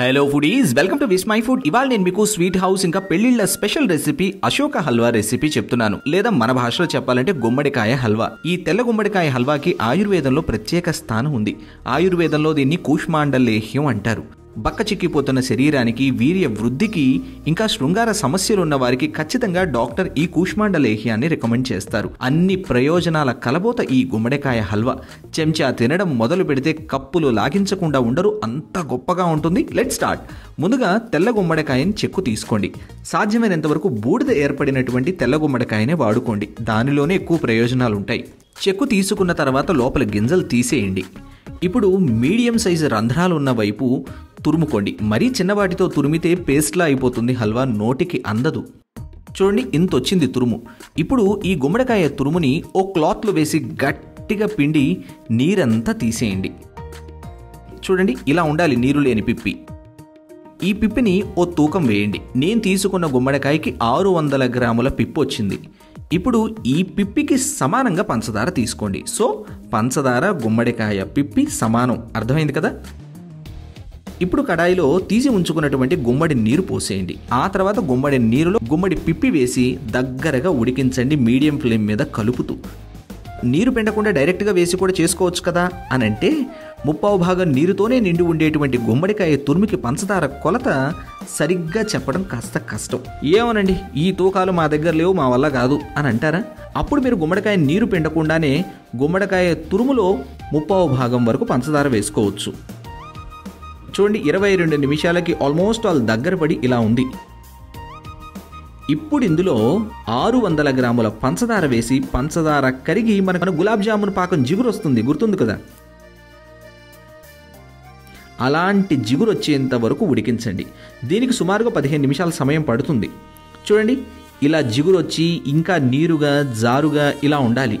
Hello foodies welcome to Vismai food ఇవాళ నేను మీకు స్వీట్ హౌస్ ఇంకా పెళ్ళిళ్ళ special recipe Ashoka halwa recipe చెప్తున్నాను. లేదా మన భాషలో చెప్పాలంటే గుమ్మడికాయ హల్వా. ఈ తెల్ల గుమ్మడికాయ హల్వాకి ఆయుర్వేదంలో ప్రత్యేక స్థానం ఉంది. ఆయుర్వేదంలో దీన్ని కూష్మాండలేహ్యం అంటారు. బక్క చిక్కిపోతున్న శరీరానికి వీర్య వృద్ధికి ఇంకా శృంగార సమస్యలు ఉన్న వారికి ఖచ్చితంగా డాక్టర్ ఈ కూష్మాండలేహ్యాన్ని రికమెండ్ చేస్తారు. అన్ని ప్రయోజనాల కలబోత ఈ గుమ్మడికాయ హల్వా. చెంచా తినడం మొదలు పెడితే కప్పులు లాగించకుండా ఉండరు అంత గొప్పగా ఉంటుంది. Let start. ముందుగా తెల్ల గుమ్మడికాయని చెక్కు తీసుకోండి. సాధ్యమైనంత వరకు బూడిద ఏర్పడినటువంటి తెల్ల గుమ్మడికాయనే వాడుకోండి. దానిలోనే ఎక్కువ ప్రయోజనాలు ఉంటాయి చెక్కు తీసుకున్న తర్వాత లోపల గింజలు తీసేయండి. ఇప్పుడు మీడియం సైజు రంధ్రాలు ఉన్న వైపు తురుముకోండి. మరీ చిన్నవాటితో తురిమితే పేస్ట్లా అయిపోతుంది హల్వా నోటికి అందదు. చూడండి ఇంత వచ్చింది తురుము. ఇప్పుడు ఈ గుమ్మడికాయ తురుముని ఓ క్లాత్లో వేసి గట్టిగా పిండి నీరంతా తీసేయండి. చూడండి ఇలా ఉండాలి నీరు లేని పిప్పి. ఈ పిప్పిని ఓ తూకం వేయండి. నేను తీసుకున్న గుమ్మడికాయకి ఆరు వందల గ్రాముల పిప్పు వచ్చింది. ఇప్పుడు ఈ పిప్పికి సమానంగా పంచదార తీసుకోండి. సో పంచదార గుమ్మడికాయ పిప్పి సమానం. అర్థమైంది కదా? ఇప్పుడు కడాయిలో తీసి ఉంచుకున్నటువంటి గుమ్మడి నీరు పోసేయండి. ఆ తర్వాత గుమ్మడి నీరులో గుమ్మడి పిప్పి వేసి దగ్గరగా ఉడికించండి మీడియం ఫ్లేమ్ మీద కలుపుతూ. నీరు పెండకుండా డైరెక్ట్గా వేసి కూడా చేసుకోవచ్చు కదా? అని అంటే ముప్పావు భాగం నీరుతోనే నిండి ఉండేటువంటి గుమ్మడికాయ తురుమికి పంచదార కొలత సరిగ్గా చెప్పడం కాస్త కష్టం. ఏమోనండి ఈ తూకాలు మా దగ్గర లేవు మా వల్ల కాదు అని అంటారా? అప్పుడు మీరు గుమ్మడికాయ నీరు పెండకుండానే గుమ్మడికాయ తురుములో ముప్పావు భాగం వరకు పంచదార వేసుకోవచ్చు. చూడండి ఇరవై రెండు నిమిషాలకి ఆల్మోస్ట్ ఆల్ దగ్గర పడి ఇలా ఉంది. ఇప్పుడు ఇందులో ఆరు వందల గ్రాముల పంచదార వేసి పంచదార కరిగి మనకు గులాబ్ జామున్ పాకం జిగురు వస్తుంది గుర్తుంది కదా? అలాంటి జిగురు వచ్చేంత వరకు ఉడికించండి. దీనికి సుమారుగా పదిహేను నిమిషాల సమయం పడుతుంది. చూడండి ఇలా జిగురు వచ్చి ఇంకా నీరుగా జారుగా ఇలా ఉండాలి.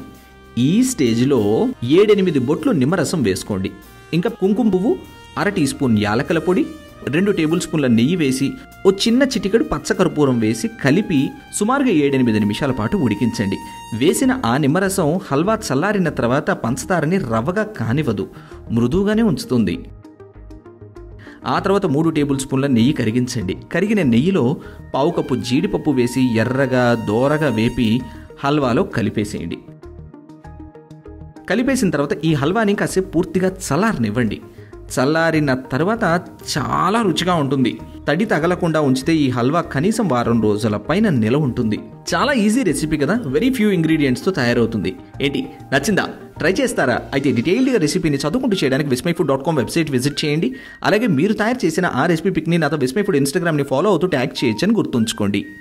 ఈ స్టేజ్లో ఏడెనిమిది బొట్లు నిమ్మరసం వేసుకోండి. ఇంకా కుంకుమ పువ్వు అర టీ స్పూన్ యాలకల పొడి రెండు టేబుల్ స్పూన్ల నెయ్యి వేసి ఓ చిన్న చిటికెడు పచ్చకర్పూరం వేసి కలిపి సుమారుగా ఏడెనిమిది నిమిషాల పాటు ఉడికించండి. వేసిన ఆ నిమ్మరసం హల్వా చల్లారిన తర్వాత పంచదారని రవ్వగా కానివ్వదు మృదువుగానే ఉంచుతుంది. ఆ తర్వాత మూడు టేబుల్ స్పూన్ల నెయ్యి కరిగించండి. కరిగిన నెయ్యిలో పావు కప్పు జీడిపప్పు వేసి ఎర్రగా దోరగా వేపి హల్వాలో కలిపేసేయండి. కలిపేసిన తర్వాత ఈ హల్వాని కాసేపు పూర్తిగా చల్లారనివ్వండి. చల్లారిన తర్వాత చాలా రుచిగా ఉంటుంది. తడి తగలకుండా ఉంచితే ఈ హల్వా కనీసం వారం రోజుల పైన నిలవ ఉంటుంది. చాలా ఈజీ రెసిపీ కదా? వెరీ ఫ్యూ ఇంగ్రీడియంట్స్తో తయారవుతుంది. ఏంటి? నచ్చిందా? ట్రై చేస్తారా? అయితే డీటెయిల్డ్గా రెసిపీని చదువుకుంటూ చేయడానికి Vismai food dot com website visit చేయండి. అలాగే మీరు తయారు చేసిన ఆ రెసిపీ పిక్ని నాతో విస్మై ఫుడ్ ఇన్స్టాగ్రామ్ని ఫాలో అవుతూ ట్యాగ్ చేయొచ్చని గుర్తుంచుకోండి.